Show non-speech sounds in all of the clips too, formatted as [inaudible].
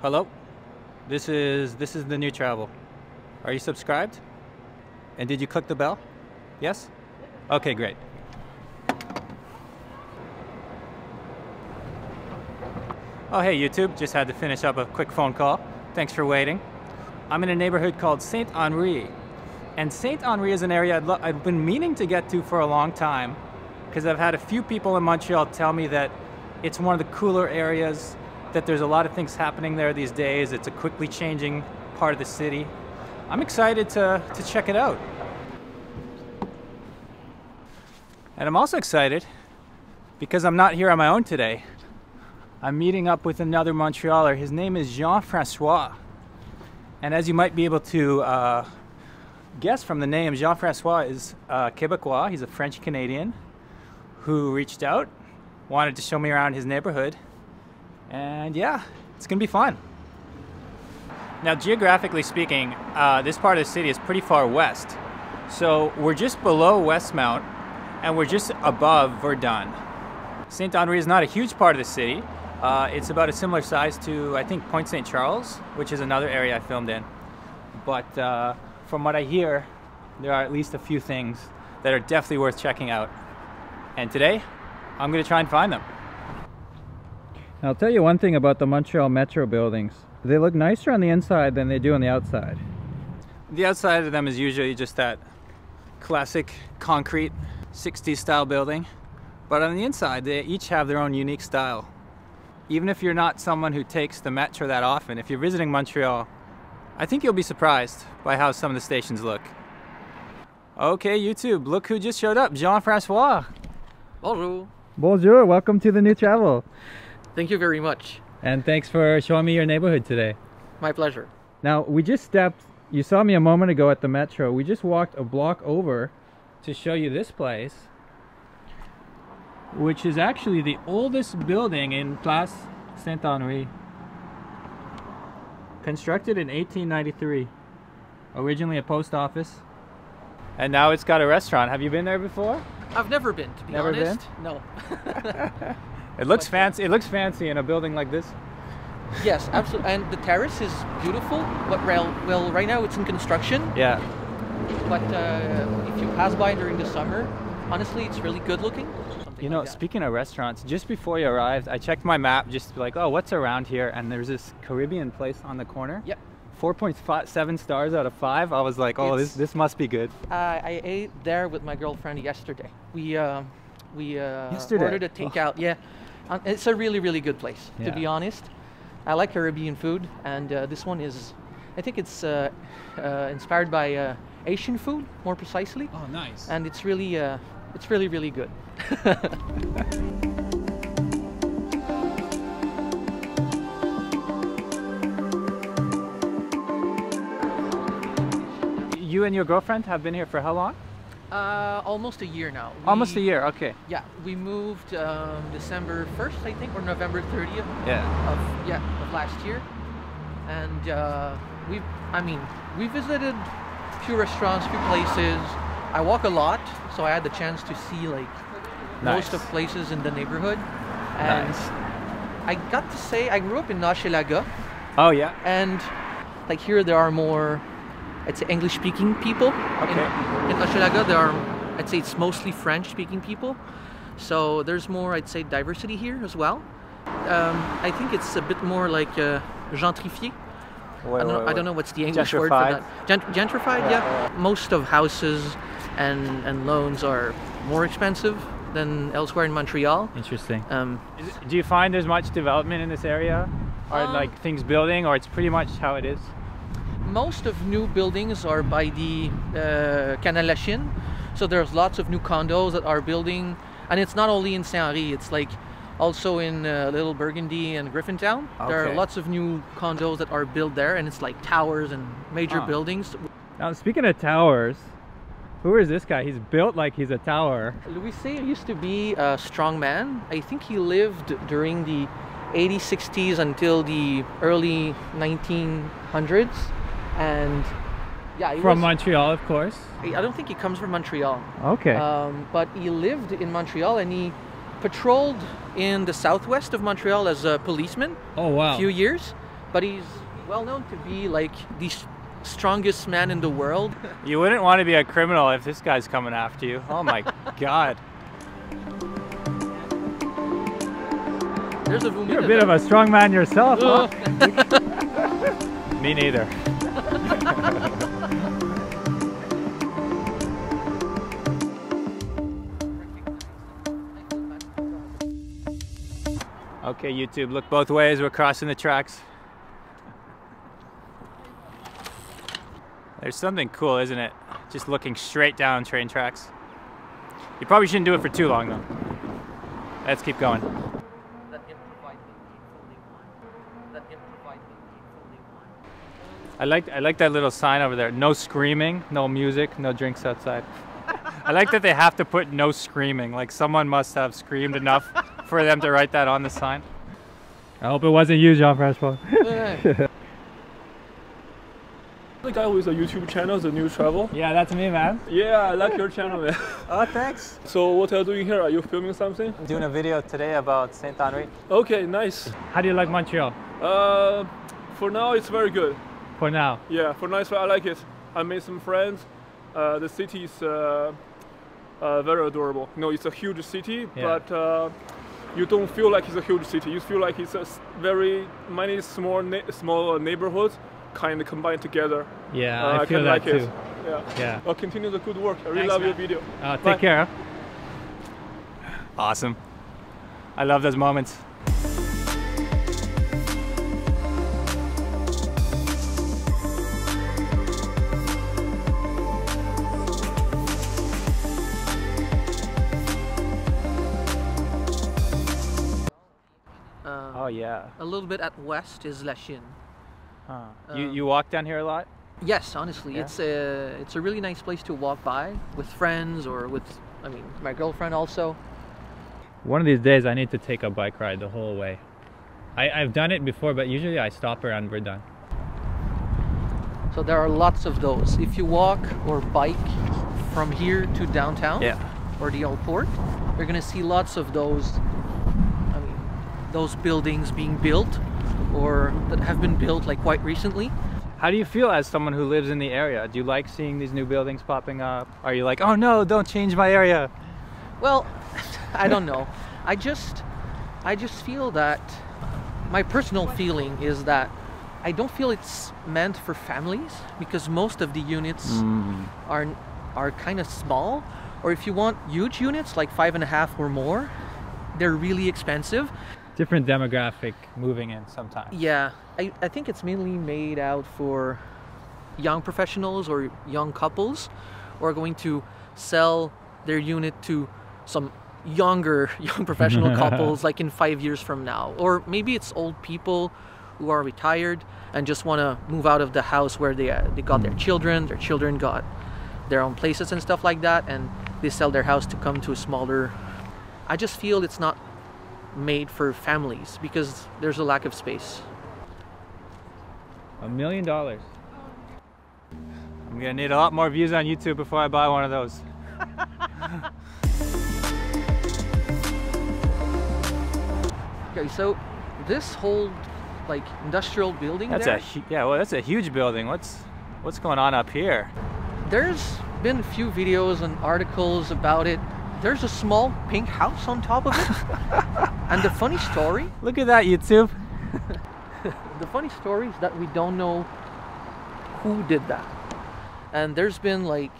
Hello. This is this is the new travel. Are you subscribed? And did you click the bell? Yes? Okay, great. Oh, hey YouTube, just had to finish up a quick phone call. Thanks for waiting. I'm in a neighborhood called Saint Henri. And Saint Henri is an area lo- I've been meaning to get to for a long time because I've had a few people in Montreal tell me that it's one of the cooler areas, that there's a lot of things happening there these days. It's a quickly changing part of the city. I'm excited to, to check it out. And I'm also excited because I'm not here on my own today. I'm meeting up with another Montrealer. His name is Jean Francois. And as you might be able to uh, guess from the name, Jean Francois is uh, Quebecois. He's a French Canadian who reached out, wanted to show me around his neighborhood. And yeah, it's gonna be fun. Now, geographically speaking, uh, this part of the city is pretty far west. So we're just below Westmount and we're just above Verdun. Saint Henri is not a huge part of the city. Uh, it's about a similar size to, I think, Point St. Charles, which is another area I filmed in. But uh, from what I hear, there are at least a few things that are definitely worth checking out. And today, I'm going to try and find them. I'll tell you one thing about the Montreal Metro buildings. They look nicer on the inside than they do on the outside. The outside of them is usually just that classic concrete 60s style building. But on the inside, they each have their own unique style. Even if you're not someone who takes the metro that often, if you're visiting Montreal, I think you'll be surprised by how some of the stations look. Okay, YouTube, look who just showed up, Jean-Francois. Bonjour. Bonjour, welcome to the new travel. Thank you very much. And thanks for showing me your neighborhood today. My pleasure. Now, we just stepped, you saw me a moment ago at the metro. We just walked a block over to show you this place, which is actually the oldest building in Place Saint Henri. Constructed in 1893. Originally a post office. And now it's got a restaurant. Have you been there before? I've never been, to be Never been? honest. No. [laughs] It looks But- fancy. It looks fancy in a building like this. yes, absolutely. And the terrace is beautiful. But well, well, right now it's in construction. Yeah. But uh, if you pass by during the summer, honestly, it's really good looking. Something You know, like that. speaking of restaurants, just before you arrived, I checked my map just to be like, oh, what's around here? And there's this Caribbean place on the corner. Yep. 4.7 stars out of 5. I was like, oh, this, It's- this must be good. Uh, I ate there with my girlfriend yesterday. We uh, we uh, Yesterday? ordered a takeout. Yeah, um, it's a really really good place. Yeah. To be honest, I like Caribbean food, and uh, this one is, I think it's uh, uh, inspired by uh, Asian food more precisely, Oh, nice. and it's really uh, it's really really good. [laughs] you and your girlfriend have been here for how long? uh, almost a year now. Almost a year. Okay. Yeah, we moved um, December first, I think, or November thirtieth. Yeah. of yeah of last year, and uh, we I mean we visited a few restaurants, few places. I walk a lot, so I had the chance to see like most of places in the neighborhood, and Nice. I got to say I grew up in Hochelaga, Oh, yeah. and like here there are more, I'd say English speaking people. Okay. In, in Hochelaga there are I'd say it's mostly French speaking people, so there's more I'd say diversity here as well. Um, I think it's a bit more like uh, gentrifié. I don't, know, I don't know what's the English word for that. Gent- gentrified, Yeah, yeah. Most of houses and and loans are more expensive than elsewhere in Montreal. Interesting. Um, Is it- Do you find there's much development in this area? Are Um, like things building, or it's pretty much how it is? most of new buildings are by the uh, Canal Lachine, so there's lots of new condos that are building, and it's not only in Saint Henri. It's like also in uh, Little Burgundy and Griffintown. There are lots of new condos that are built there, and it's like towers and major Ah. buildings. Now, speaking of towers, who is this guy? He's built like he's a tower. Louis Cyr used to be a strong man. I think he lived during the 80s, 60s until the early 1900s. And Yeah, he From was- Montreal, of course. I don't think he comes from Montreal. Okay. Um, but he lived in Montreal and he patrolled in the southwest of Montreal as a policeman oh wow. a few years. But he's well known to be like the s- strongest man in the world. You wouldn't want to be a criminal if this guy's coming after you. Oh my [laughs] god. There's a. You're a bit of a strong man yourself, huh? [laughs] Me neither. okay, YouTube, look both ways. We're crossing the tracks. There's something cool, isn't it? Just looking straight down train tracks. You probably shouldn't do it for too long, though. Let's keep going. I like I like that little sign over there. No screaming, no music, no drinks outside. I like that they have to put no screaming. Like someone must have screamed enough for them to write that on the sign. I hope it wasn't you, Jean-Francois. The guy with a YouTube channel, The New Travel. yeah, that's me, man. Yeah, I like your channel, man. [laughs] Oh, thanks. So what are you doing here? Are you filming something? I'm doing a video today about Saint Henri. Okay, nice. How do you like Montreal? Uh, for now, it's very good. For now. Yeah, for now, I like it. I made some friends. Uh, the city is uh, uh, very adorable. You know, it's a huge city, Yeah. but uh, you don't feel like it's a huge city. You feel like it's a very many small small uh, neighborhoods kind of combined together. Yeah, Uh, I feel that like too. it. Yeah. Yeah. Well, continue the good work. I really Thanks, love your video. Uh, take Bye. care. Awesome. I love those moments. Um, Oh yeah. A little bit at west is Lachine. Huh. You Um, you walk down here a lot? Yes, honestly, Yeah. it's a it's a really nice place to walk by with friends or with I mean my girlfriend also. One of these days, I need to take a bike ride the whole way. I, I've done it before, but usually I stop around Verdun. So there are lots of those. If you walk or bike from here to downtown or the old port, you're gonna see lots of those. I mean, those buildings being built or that have been built like quite recently. How do you feel as someone who lives in the area? Do you like seeing these new buildings popping up? Are you like, oh no, don't change my area? Well, [laughs] I don't know. I just I just feel that my personal feeling is that I don't feel it's meant for families because most of the units mm. are are kind of small or if you want huge units like five and a half or more they're really expensive Different demographic moving in sometimes. yeah I, I think it's mainly made out for young professionals or young couples who are going to sell their unit to some younger [laughs] young professional [laughs] couples like in five years from now or maybe it's old people who are retired and just want to move out of the house where they, uh, they got their children their children got their own places and stuff like that and they sell their house to come to a smaller i just feel it's not made for families because there's a lack of space A million dollars. I'm gonna need a lot more views on YouTube before I buy one of those. [laughs] Okay, so this whole like industrial building That's there, a yeah. Well, that's a huge building. What's what's going on up here? there's been a few videos and articles about it. There's a small pink house on top of it. [laughs] and the funny story, [laughs] Look at that, YouTube. the funny story is that we don't know who did that. And there's been like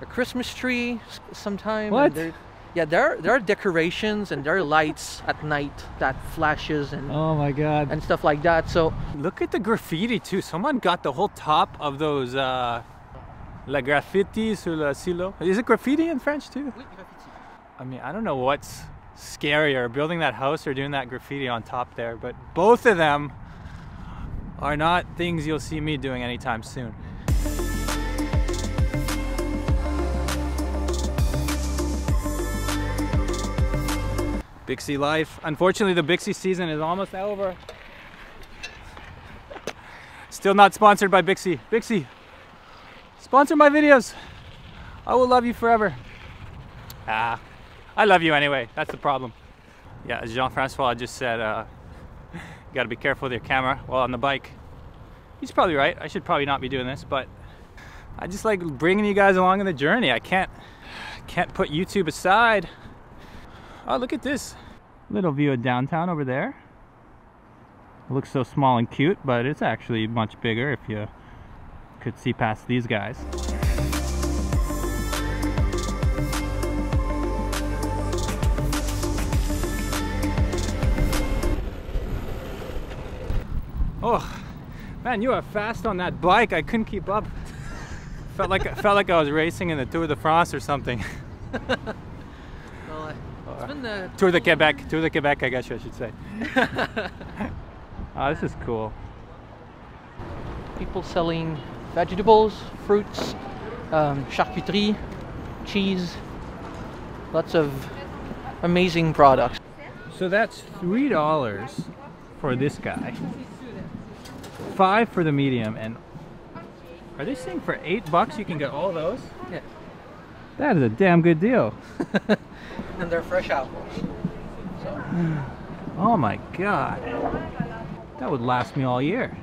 a Christmas tree sometime. and What? there- yeah, there there are decorations and there are lights at night that flashes and Oh my God. and stuff like that. So Look at the graffiti too. Someone got the whole top of those uh, la graffiti sur le silo. Is it graffiti in French too? I mean, I don't know what's scarier, building that house or doing that graffiti on top there, but both of them are not things you'll see me doing anytime soon. Bixi life. Unfortunately, the Bixi season is almost over. Still not sponsored by Bixi. Bixi, Sponsor my videos. I will love you forever. Ah, I love you anyway. That's the problem. Yeah, as Jean-Francois just said, uh, you got to be careful with your camera while on the bike. He's probably right. I should probably not be doing this, but I just like bringing you guys along on the journey. I can't can't put YouTube aside. Oh, look at this. Little view of downtown over there. It looks so small and cute, but it's actually much bigger if you could see past these guys. Oh, man, you are fast on that bike. I couldn't keep up. felt like felt like I was racing in the Tour de France or something. [laughs] Well, uh, it's been uh, Tour de Quebec, Tour de Quebec, I guess I should say. oh, [laughs] this is cool. people selling vegetables, fruits, um, charcuterie, cheese, lots of amazing products. So that's three dollars for this guy, five for the medium, and are they saying for eight bucks you can get all those? Yeah. That is a damn good deal. [laughs] And they're fresh apples. [sighs] Oh my god. That would last me all year.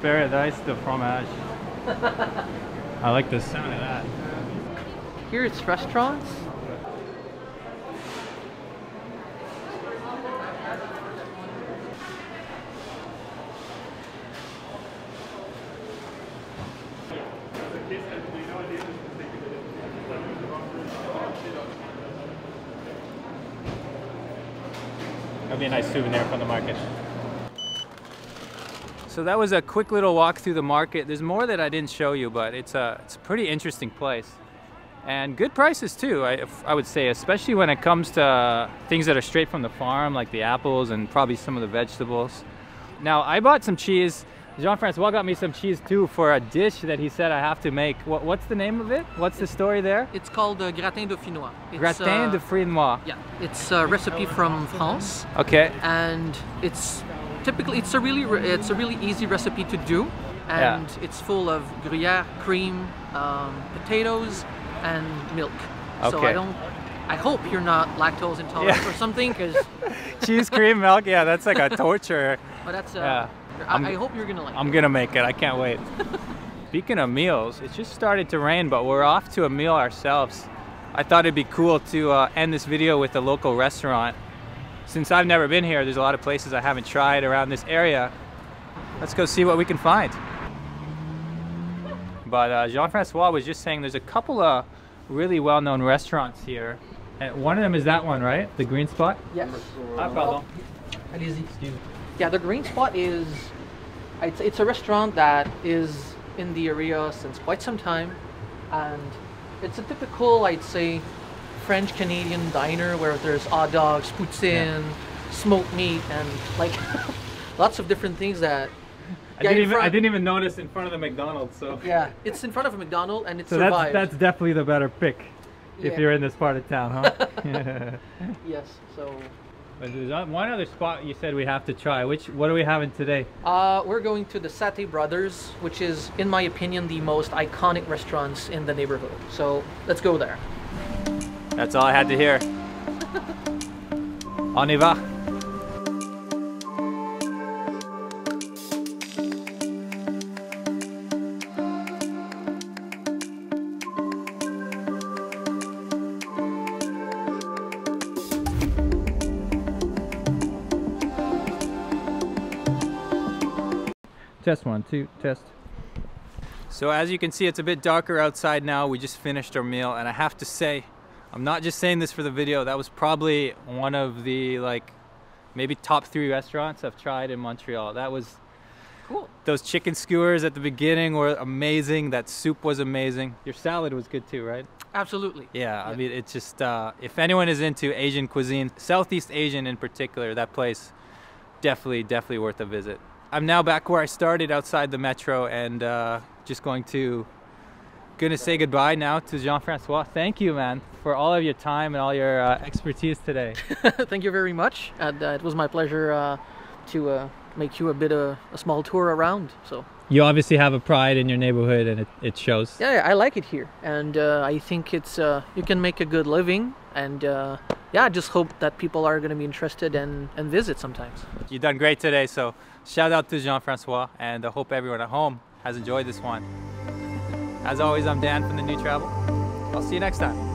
Paradise de fromage. [laughs] I like the sound of that. Here it's restaurants. That'd be a nice souvenir from the market. So that was a quick little walk through the market. There's more that I didn't show you, but it's a it's a pretty interesting place, and good prices too. I I would say, especially when it comes to things that are straight from the farm, like the apples and probably some of the vegetables. Now I bought some cheese. Jean-Francois got me some cheese too for a dish that he said I have to make. What, what's the name of it? What's the story there? It's called uh, gratin dauphinois. It's, Gratin uh, de fruits. Yeah, it's a recipe from France, Okay. and it's typically it's a really it's a really easy recipe to do, Yeah. and it's full of Gruyere cream, um, potatoes, and milk. Okay. So I don't. I hope you're not lactose intolerant Yeah. or something, because [laughs] cheese cream milk. Yeah, that's like a [laughs] torture. but that's. Uh, Yeah. I'm- I, I hope you're gonna like. I'm it. gonna make it. I can't wait. [laughs] Speaking of meals, it just started to rain, but we're off to a meal ourselves. I thought it'd be cool to uh, end this video with a local restaurant. Since I've never been here, there's a lot of places I haven't tried around this area. Let's go see what we can find. But uh, Jean-Francois was just saying there's a couple of really well-known restaurants here. And one of them is that one, right? The green spot? Yes. Ah, pardon. Allez-y. Excuse me. Yeah, the Green Spot is it's, it's a restaurant that is in the area since quite some time, and it's a typical, I'd say, French Canadian diner where there's hot dogs, poutine, smoked meat, and like [laughs] lots of different things that. I, Yeah, didn't even, I didn't even notice in front of the McDonald's, so. Yeah, it's in front of a McDonald's and it So that's survived. that's definitely the better pick if Yeah. you're in this part of town, huh? [laughs] [laughs] Yes. So there's one other spot you said we have to try. Which what are we having today? uh, we're going to the Satay Brothers, which is, in my opinion, the most iconic restaurants in the neighborhood. So let's go there. That's all I had to hear. [laughs] On y va. Test one, two, test. So as you can see, it's a bit darker outside now. We just finished our meal, and I have to say, I'm not just saying this for the video. That was probably one of the like maybe top three restaurants I've tried in Montreal. That was Cool. those chicken skewers at the beginning were amazing. That soup was amazing. Your salad was good too, right? Absolutely. Yeah, I mean, it's just uh, if anyone is into Asian cuisine, Southeast Asian in particular, that place definitely, definitely worth a visit. I'm now back where I started outside the metro and uh, just going to gonna say goodbye now to Jean-Francois. Thank you, man, for all of your time and all your uh, expertise today. [laughs] Thank you very much. And uh, it was my pleasure uh, to uh, make you a bit of a small tour around. So You obviously have a pride in your neighborhood and it, it shows. yeah, yeah, I like it here, and uh, I think it's uh, you can make a good living, and uh, yeah, I just hope that people are going to be interested and and visit sometimes. You've done great today, so shout out to Jean-Francois and I hope everyone at home has enjoyed this one. As always, I'm Dan from The New Travel. I'll see you next time.